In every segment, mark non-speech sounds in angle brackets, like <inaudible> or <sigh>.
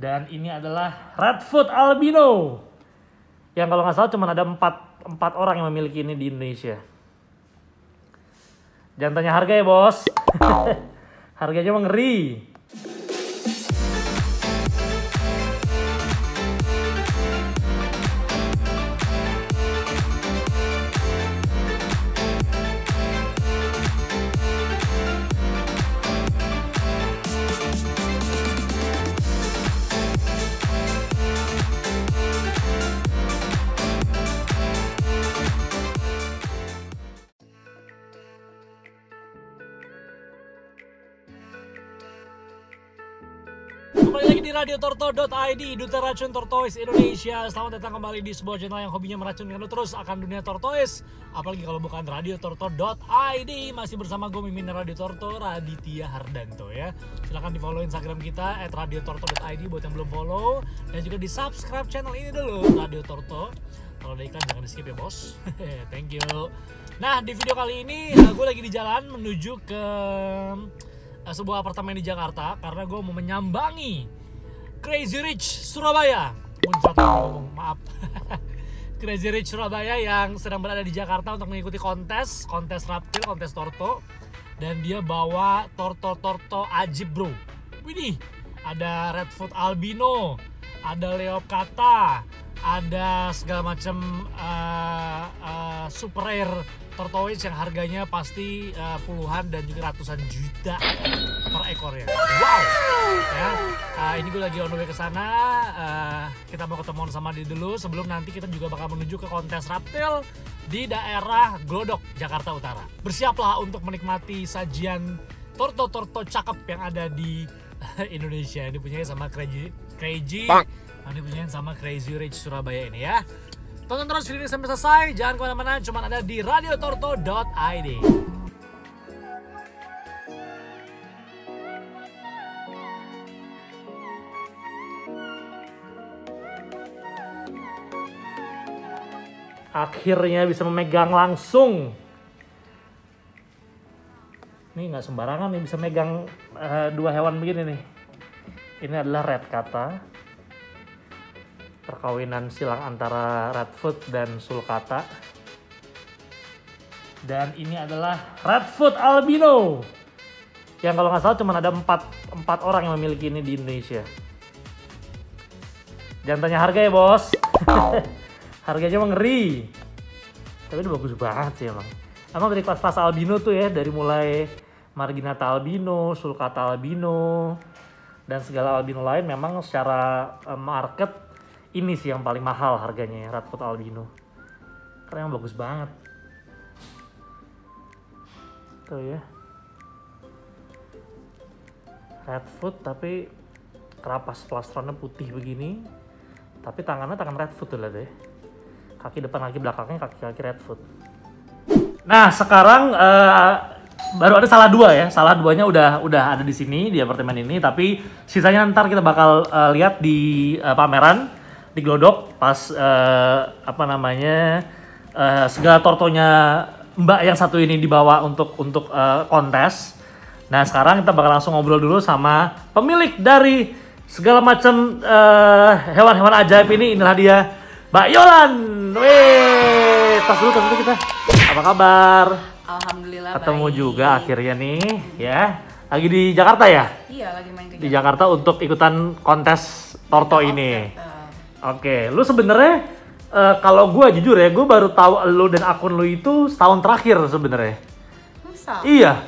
Dan ini adalah Redfoot albino. Yang kalau nggak salah cuma ada empat, empat orang yang memiliki ini di Indonesia. Jangan tanya harga ya bos. <laughs> Harganya mah di radiotorto.id Duta Racun Tortoise Indonesia. Selamat datang kembali di sebuah channel yang hobinya meracunkan lu terus akan dunia tortoise. Apalagi kalau bukan radiotorto.id Masih bersama gue Mimin Radio Torto Raditya Hardanto ya. Silahkan di follow Instagram kita at radiotorto.id buat yang belum follow. Dan juga di subscribe channel ini dulu Radio Torto Kalau ada iklan jangan di skip ya bos. <laughs> Thank you. Nah di video kali ini gue lagi di jalan menuju ke eh, sebuah apartemen di Jakarta karena gue mau menyambangi Crazy Rich Surabaya. Ngomong, maaf. <laughs> Crazy Rich Surabaya yang sedang berada di Jakarta untuk mengikuti kontes, kontes raptil, kontes torto. Dan dia bawa torto-torto ajib bro. Widih, ada Redfoot Albino, ada Leopkata, ada segala macam uh, super rare tortoise yang harganya pasti uh, puluhan dan juga ratusan juta per ekornya. Wow. Ya, uh, ini gue lagi on the way ke sana. Uh, kita mau ketemuan sama dia dulu sebelum nanti kita juga bakal menuju ke kontes raptil di daerah Glodok, Jakarta Utara. Bersiaplah untuk menikmati sajian torto-torto cakep yang ada di Indonesia. Ini punya sama Crazy Crazy. Ini punya sama Crazy Rich Surabaya ini ya. Tonton terus video ini sampai selesai. Jangan ke mana-mana, cuma ada di radiotorto.id. Akhirnya bisa memegang langsung. Ini nggak sembarangan nih bisa megang eh, dua hewan begini nih. Ini adalah red kata perkawinan silang antara Redfoot dan Sulcata. Dan ini adalah Redfoot albino. Yang kalau nggak salah cuma ada empat, empat orang yang memiliki ini di Indonesia. Jangan tanya harga ya bos. <laughs> Harganya emang ngeri. Tapi ini bagus banget sih emang. Emang dari kelas-kelas albino tuh ya, dari mulai Marginata albino, Sulcata albino, dan segala albino lain memang secara eh, market ini sih yang paling mahal harganya ya, Redfoot albino. Karena yang bagus banget. Tuh ya. Redfoot tapi kerapas plastronnya putih begini. Tapi tangannya tangan Redfoot tuh deh. Kaki depan, kaki belakangnya kaki-kaki Redfoot. Nah sekarang eh, baru ada salah dua ya. Salah duanya udah udah ada di sini di apartemen ini. Tapi sisanya ntar kita bakal eh, lihat di eh, pameran di Glodok pas eh, apa namanya eh, segala tortonya Mbak yang satu ini dibawa untuk untuk eh, kontes. Nah sekarang kita bakal langsung ngobrol dulu sama pemilik dari segala macam eh, hewan-hewan ajaib ini. Inilah dia Mbak Yolan. Weh, tas dulu tas dulu kita. Apa kabar? Alhamdulillah Ketemu baik. juga akhirnya nih ya. Lagi di Jakarta ya? Iya lagi main ke Di Jakarta untuk ikutan kontes torto ini. Oke, lu sebenarnya eh, kalau gue jujur ya, gue baru tahu lu dan akun lu itu setahun terakhir sebenarnya. Masa? Iya.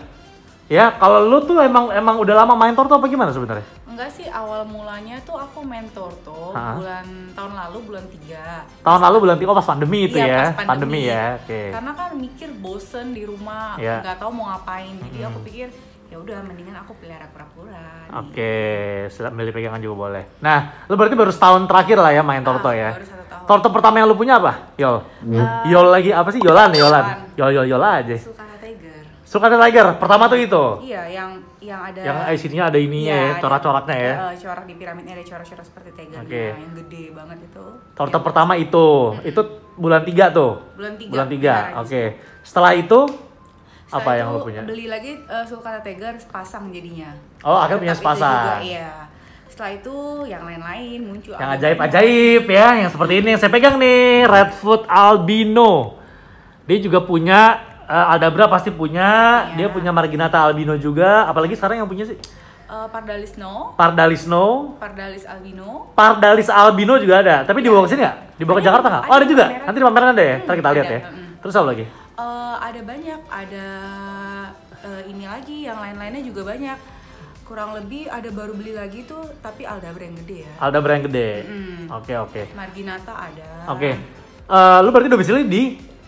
Ya, kalau lu tuh emang emang udah lama main torto apa gimana sebenarnya? Enggak sih awal mulanya tuh aku main Torto bulan tahun lalu bulan 3 Tahun lalu bulan tiga oh, pas pandemi itu Iya, ya. pas pandemi. ya, oke. Karena kan mikir bosen di rumah, Iya. nggak tahu mau ngapain. Jadi Mm-mm. aku pikir ya udah mendingan aku pelihara kura-kura. Oke, silakan beli pegangan juga boleh. Nah, lu berarti baru setahun terakhir lah ya main torto Ah, ya. baru satu tahun. Torto pertama yang lu punya apa? Yol. Eh, Yol lagi apa sih? Yolan, Yolan. Yolan. Yol, Yol, Yol aja. Sulcata Tiger. Sulcata Tiger, pertama tuh itu. Iya, yang yang ada Yang IC-nya ada ininya Iya, ya, ada- corak-coraknya ya. eh, corak di piramidnya ada corak-corak seperti tigernya Oke. yang gede banget itu. Torto pertama itu, itu bulan 3 tuh. bulan 3. Bulan 3. Oke. Setelah itu apa yang lo punya? Beli lagi uh, Sulcata Tiger sepasang jadinya. Oh, akhirnya punya Tetap itu sepasang. juga, iya. setelah itu yang lain-lain muncul Yang Ada ajaib-ajaib ya, yang seperti ini yang saya pegang nih, Redfoot albino. Dia juga punya eh, Aldabra pasti punya, Iya. dia punya Marginata albino juga, apalagi sekarang yang punya sih Eh, Pardalis no Pardalis no, Pardalis albino Pardalis albino juga ada. Tapi dibawa ke sini nggak? Dibawa ke Jakarta nggak? Oh ada juga. pameran. Nanti di pameran ada ya. Hmm, Ntar kita lihat ada, ya. mm. Terus apa lagi? Eh, ada banyak ada eh, ini lagi yang lain-lainnya juga banyak kurang lebih ada baru beli lagi tuh tapi Aldabra yang gede ya Alda brand gede. Mm. Oke oke. Marginata ada Oke. Eh, lu berarti domisili di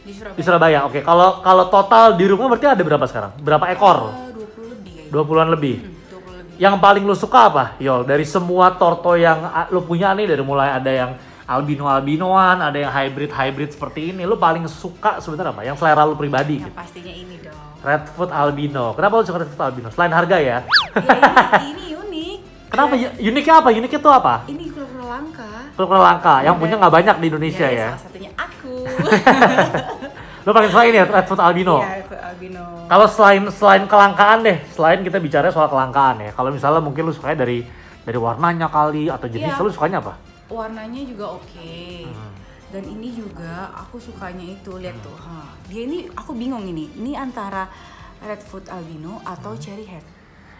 di Surabaya di Surabaya. Oke. Kalau kalau total di rumah berarti ada berapa sekarang? Berapa ekor? Eh, 20 lebih kayaknya 20-an lebih. Hmm, 20 lebih Yang paling lu suka apa, Yol? Dari semua torto yang ah, lu punya nih, dari mulai ada yang albino-albinoan, ada yang hybrid-hybrid seperti ini, lu paling suka sebenarnya apa? Yang selera lu pribadi yang gitu. pastinya ini dong Redfoot albino. Kenapa lu suka Redfoot albino? Selain harga ya. ya ini, ini unik <laughs> Kenapa? Ya, ya? Uniknya apa? Uniknya tuh apa? ini kura-kura langka Kura-kura langka, yang punya nggak banyak di Indonesia ya. salah satunya aku <laughs> Lu paling suka ini ya, Redfoot albino. Iya, Redfoot albino Kalau selain selain kelangkaan deh, selain kita bicara soal kelangkaan ya. Kalau misalnya mungkin lu sukanya dari dari warnanya kali atau jenisnya, Iya. lu sukanya apa? Warnanya juga oke Hmm. dan ini juga aku sukanya itu lihat tuh ha, dia ini aku bingung ini ini antara redfoot albino atau Hmm. cherry head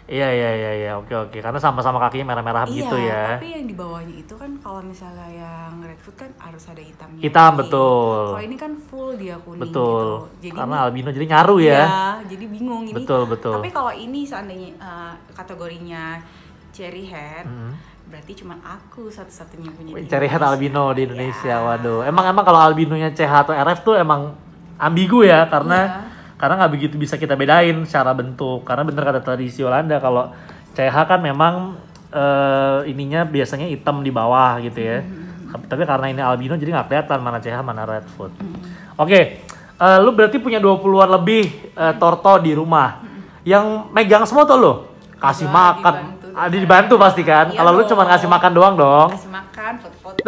Iya iya iya iya oke oke karena sama-sama kakinya merah-merah iya gitu ya. tapi yang di bawahnya itu kan kalau misalnya yang redfoot kan harus ada hitamnya Hitam, lagi. betul. kalau ini kan full dia kuning Betul. gitu jadi Karena ini- albino jadi nyaru ya. Iya, jadi bingung ini Betul, betul. tapi kalau ini seandainya uh, kategorinya cherry head Mhm. Berarti cuma aku satu-satunya punya Cari Indonesia. albino di Indonesia. Iya. Waduh. Emang emang kalau albinonya CH atau RF tuh emang ambigu ya karena Iya. karena nggak begitu bisa kita bedain secara bentuk. Karena bener kata tradisi Yolanda kalau CH kan memang eh, ininya biasanya hitam di bawah gitu ya. Mm-hmm. Tapi karena ini albino jadi nggak kelihatan mana CH mana Redfoot. Mm-hmm. Oke. eh, lu berarti punya 20-an lebih eh, torto di rumah. Yang megang semua tuh lo kasih Enggak, makan. Dibantu Ah, dibantu pasti kan. Iya Kalau lu cuma ngasih makan doang dong. kasih makan foto-foto <laughs>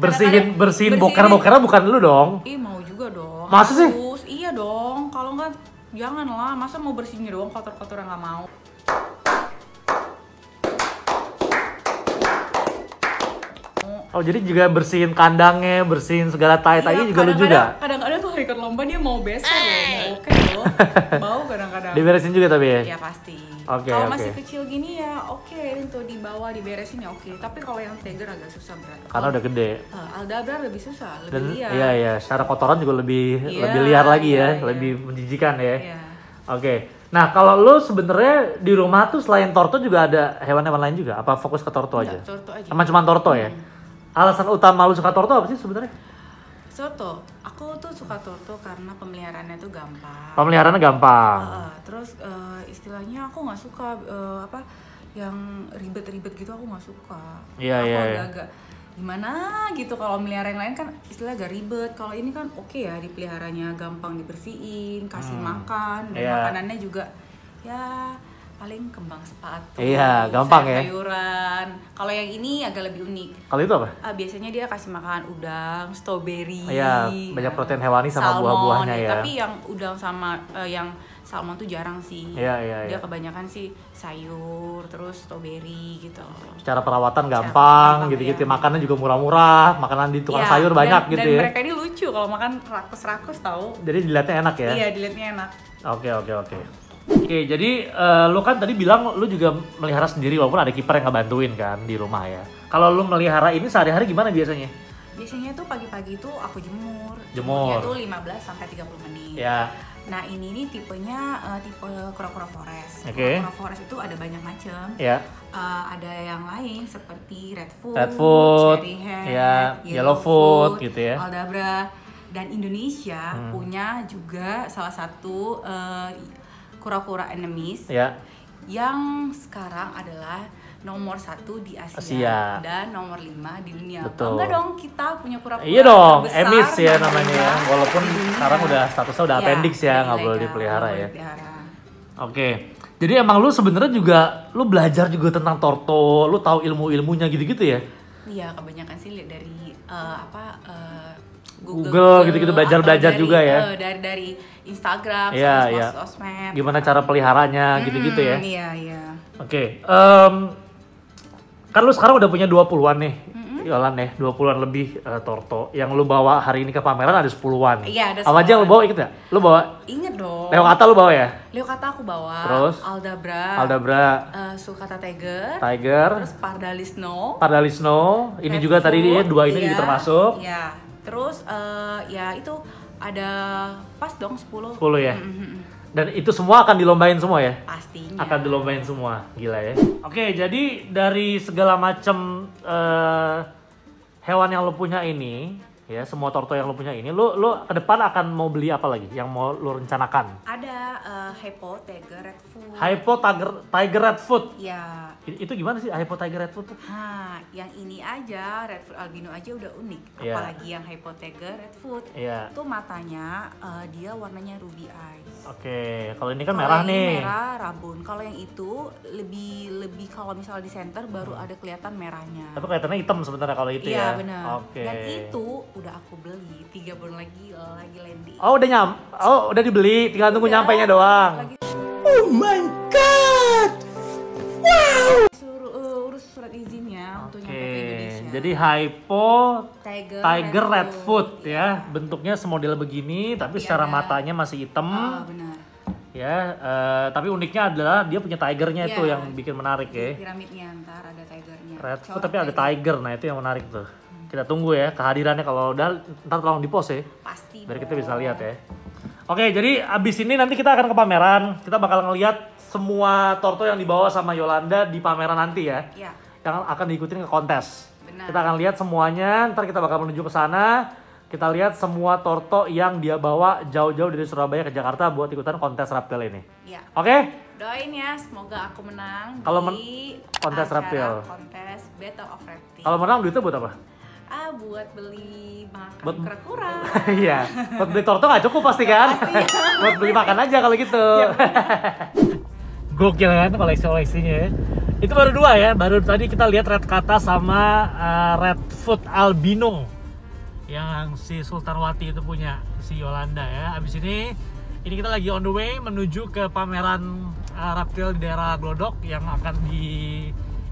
bersihin bersihin bersihin. boker bokernya bukan lu dong ih mau juga dong Masa sih? Harus. iya dong kalau nggak jangan lah masa mau bersihinnya doang kotor-kotor nggak mau oh jadi juga bersihin kandangnya bersihin segala tai tai Iya, juga lu juga kadang-kadang ikut lomba dia mau beser loh mau oke loh <laughs> bau kadang-kadang. Diberesin juga tapi ya? Ya pasti. Oke, kalau oke. masih kecil gini ya oke. Untuk dibawa diberesin ya oke. Tapi kalau yang tiger agak susah berat karena udah gede. Eh, Aldabra lebih susah lebih dan liar. iya iya. Secara kotoran juga lebih Iya, lebih liar lagi ya iya, iya. lebih menjijikan ya. Iya. oke. Nah kalau lu sebenarnya di rumah tuh selain torto juga ada hewan-hewan lain juga? Apa fokus ke torto aja? Nggak, torto aja. emang cuma torto ya? Alasan utama lu suka torto apa sih sebenarnya Soto, aku tuh suka torto karena pemeliharaannya tuh gampang. pemeliharaannya gampang Uh, terus uh, istilahnya aku nggak suka uh, apa yang ribet-ribet gitu aku nggak suka. Iya, aku iya, iya. agak-agak gimana gitu kalau melihara yang lain kan istilah agak ribet. Kalau ini kan oke ya dipeliharanya gampang dibersihin, kasih makan dan Iya. makanannya juga ya paling kembang sepatu. Iya, gampang ya. Kalau yang ini agak lebih unik. kalau itu apa Ah, biasanya dia kasih makan udang, strawberry. Iya, banyak protein hewani sama buah-buahnya ya. Tapi yang udang sama eh, yang salmon tuh jarang sih. Iya, iya, Dia iya. kebanyakan sih sayur, terus strawberry gitu. Cara perawatan gampang gitu-gitu. ya. Makannya juga murah-murah, makanan di tukang Iya, sayur dan- banyak gitu dan ya. mereka ini lucu kalau makan rakus-rakus tahu. Jadi dilihatnya enak ya. Iya, dilihatnya enak. Oke, oke, oke. Oke, jadi eh, lu kan tadi bilang lu juga melihara sendiri walaupun ada kiper yang ngebantuin kan di rumah ya. Kalau lu melihara ini sehari-hari gimana biasanya? Biasanya tuh pagi-pagi tuh aku jemur. Jemur. Tuh 15 sampai 30 menit. Ya, Nah, ini nih tipenya eh, tipe kura-kura forest. Oke. Kura-kura forest itu ada banyak macam. ya. Uh, ada yang lain seperti redfoot, Redfoot, cherryhead, ya, yellowfoot gitu ya. aldabra, dan Indonesia Hmm. punya juga salah satu uh, kura-kura enemies Ya. yang sekarang adalah nomor satu di Asia, Asia. dan nomor lima di dunia. Betul. Bangga dong kita punya kura-kura Iya dong, emis ya namanya ya. Walaupun sekarang udah statusnya udah Iya, appendix ya, nggak boleh ilegal, dipelihara nggak ya. boleh dipelihara. Oke. Jadi emang lu sebenarnya juga lu belajar juga tentang torto, lu tahu ilmu-ilmunya gitu-gitu ya? Iya, kebanyakan sih lihat dari eh, apa eh, Google gitu-gitu, atau belajar-belajar juga ya? eh, dari dari Instagram, Iya, sama iya. sosmed. Gimana cara peliharanya gitu-gitu ya? Hmm, Iya, iya. Oke, em, kan lu sekarang udah punya 20-an nih. Yolan ya, 20-an lebih eh, torto. Yang lu bawa hari ini ke pameran ada 10-an. Iya, ada Apa aja yang lu 10-an. bawa ikut ya? Lu bawa Ingat dong. Leo kata lu bawa ya? Leo kata aku bawa. Terus? Aldabra. Aldabra, eh, Sulcata Tiger. Tiger, Terus Pardalis Snow. Pardalis Snow. Ini Red juga tadi Food, dia dua ini iya, juga termasuk. Iya. Terus eh, ya itu ada pas dong 10. 10 ya? Mm, mm, mm. Dan itu semua akan dilombain semua ya? Pastinya. akan dilombain semua gila ya oke jadi dari segala macam eh, hewan yang lo punya ini ya semua torto yang lo punya ini lo lo ke depan akan mau beli apa lagi yang mau lo rencanakan Ada eh, Hypo Tiger Red Food. hypo tiger tiger red food Ya. I- itu gimana sih hypo tiger red food tuh Nah, yang ini aja Red Food Albino aja udah unik. Iya. Apalagi yang Hypo Tiger Red Food. iya Itu matanya eh, dia warnanya ruby eyes. oke kalau ini kan Kalau merah ini nih Merah rabun. Kalau yang itu lebih lebih kalau misalnya di center baru ada kelihatan merahnya. tapi kelihatannya hitam sebenarnya kalau itu Iya ya benar. oke Dan itu udah aku beli tiga bulan lagi lagi landing. oh udah nyam oh udah dibeli tinggal tunggu Udah, nyampainya doang lagi- Oh my god! Suruh uh, urus surat izinnya untuk oke nyampe ke Indonesia. jadi hypo Tiger, Tiger Red Food ya, bentuknya semodel begini, tapi Tapi secara ada- matanya masih hitam, Ah, benar. ya. eh, tapi uniknya adalah dia punya tigernya itu Iya. yang bikin menarik ya. Piramidnya ntar ada tigernya. Red Food tapi ada tiger, nah itu yang menarik tuh. Kita tunggu ya kehadirannya kalau udah ntar tolong di post ya, Pasti. biar kita bisa lihat ya. Oke, jadi abis ini nanti kita akan ke pameran, kita bakal ngeliat semua torto yang dibawa sama Yolanda di pameran nanti ya, Ya, yang akan diikutin ke kontes. benar. Kita akan lihat semuanya, ntar kita bakal menuju ke sana. Kita lihat semua torto yang dia bawa jauh-jauh dari Surabaya ke Jakarta buat ikutan kontes reptil ini. Ya. Oke? Doain ya, semoga aku menang Kalau men- di kontes reptil. Kontes Battle of Reptil. Kalau menang duitnya buat apa? Ah, buat beli makan Buat- kura-kura. <laughs> Iya, buat beli torto nggak cukup pasti kan? <laughs> buat beli makan aja kalau gitu. <laughs> Gokil kan koleksi-koleksinya ya. Itu baru dua ya, baru tadi kita lihat red kata sama uh, red foot albino yang si Sultanwati itu punya si Yolanda ya. Abis ini ini kita lagi on the way menuju ke pameran uh, reptil di daerah Glodok yang akan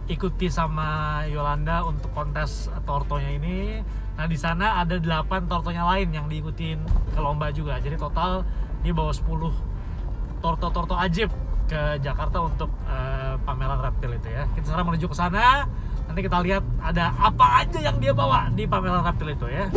diikuti sama Yolanda untuk kontes tortonya ini. Nah di sana ada 8 tortonya lain yang diikutin ke lomba juga. Jadi total dia bawa 10 torto-torto ajib ke Jakarta untuk eh, pameran reptil itu ya. Kita sekarang menuju ke sana. Nanti kita lihat ada apa aja yang dia bawa di pameran reptil itu ya.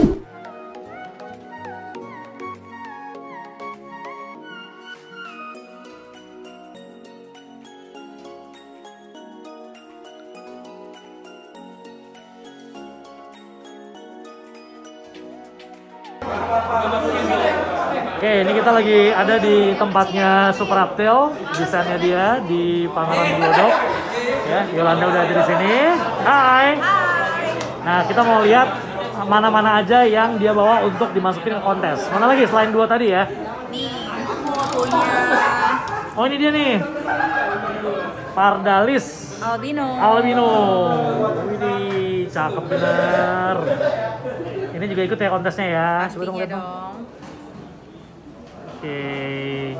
Oke, ini kita lagi ada di tempatnya Super Reptil, desainnya dia di pameran Glodok. Ya, Yolanda udah ada di sini. Hai. Nah, kita mau lihat mana-mana aja yang dia bawa untuk dimasukin ke kontes. Mana lagi selain dua tadi ya? Nih, aku punya Oh, ini dia nih. Pardalis albino. albino. Widih, cakep bener. Ini juga ikut ya kontesnya ya. Coba dong. Oke.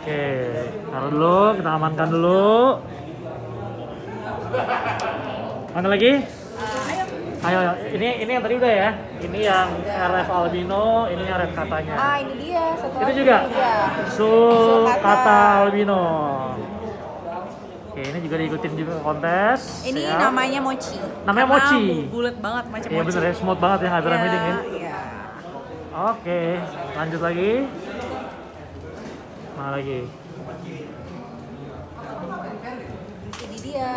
Oke, taruh dulu, kita amankan dulu. Mana lagi? Ayo, ayo. Ini ini yang tadi udah ya. Ini yang RF albino, ini yang red katanya. Ah, ini dia satu Itu juga? Iya. Sul Sulcata. kata albino. Oke, ini juga diikutin juga kontes. Ini Siap. namanya mochi. Namanya Karena mochi. Bulat banget macam Iya mochi. bener ya, smooth banget ya, nggak ada Iya, meeting ya. Oke, lanjut lagi. Mana lagi? Ini dia.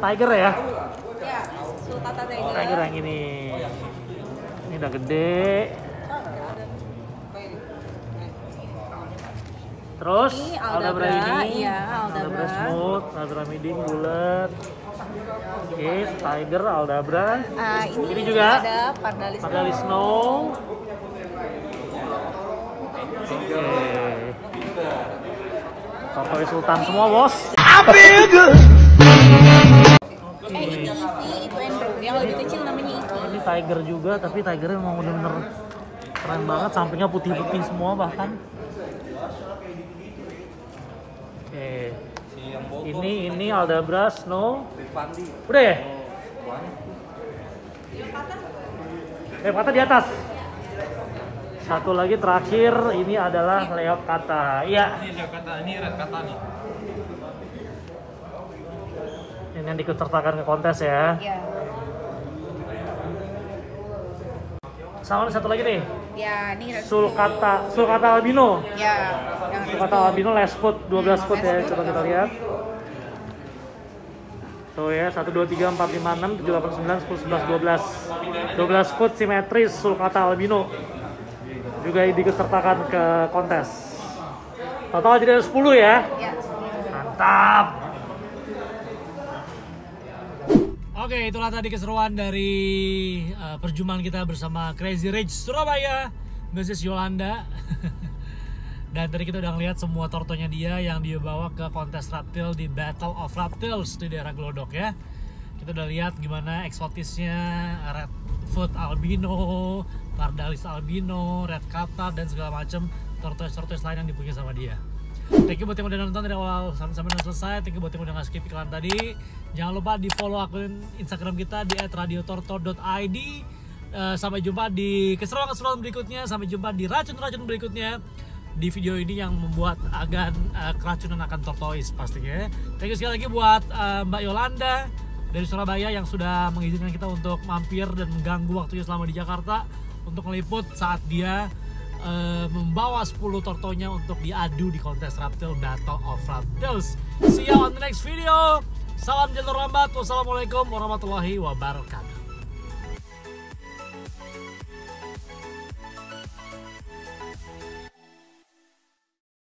Tiger ya? Ya, Sulcata Tiger. Tiger yang ini. Ini udah gede. Terus Ini Aldabra Aldabra, ini, iya, Aldabra. smooth, Aldabra medium bulat. Oke, Tiger, Aldabra. Ah, ini, Ini juga ada Pardalis. Pardalis Snow. Oke. Tortoise Sultan semua, bos. Eh, ini itu Andrew. Yang lebih kecil namanya Iki. Ini tiger juga, tapi tigernya memang bener-bener keren banget. Sampingnya putih-putih semua bahkan. Oke. Bogor. Ini ini Aldabras no. Rifandi. Udah ya? Oh. Eh kata di atas. Satu lagi terakhir ini adalah layout kata. Iya. Ini dia kata ini red kata nih. Ini yang diikutsertakan ke kontes ya. Ya. Sama satu lagi nih. Ya, ini Sulcata, Sulcata albino. Ya, Sulcata albino last foot 12 foot ya. Coba kita lihat. Tuh ya, 1 2 3 4 5 6 7 8 9 10 11 12. 12 foot simetris Sulcata albino. Juga diikutsertakan ke kontes. Total jadi ada 10 ya. ya. Mantap. Oke, itulah tadi keseruan dari uh, perjumpaan kita bersama Crazy Rich Surabaya, Mrs. Yolanda. <laughs> Dan tadi kita udah ngeliat semua tortonya dia yang dia bawa ke kontes reptil di Battle of Reptiles di daerah Glodok ya. Kita udah lihat gimana eksotisnya red foot albino, pardalis albino, red qatar dan segala macam tortoise-tortoise lain yang dipunya sama dia. Thank you buat yang udah nonton dari awal sampai udah selesai. Thank you buat yang udah nggak skip iklan tadi. Jangan lupa di follow akun Instagram kita di @radiotorto.id. Eh, sampai jumpa di keseruan-keseruan berikutnya. Sampai jumpa di racun-racun berikutnya. Di video ini yang membuat agan eh, keracunan akan tortoise pastinya. Thank you sekali lagi buat eh, Mbak Yolanda dari Surabaya yang sudah mengizinkan kita untuk mampir dan mengganggu waktunya selama di Jakarta untuk meliput saat dia eh, membawa 10 tortonya untuk diadu di kontes Reptil Battle of Reptiles. See you on the next video. Salam jalur lambat. Wassalamualaikum warahmatullahi wabarakatuh.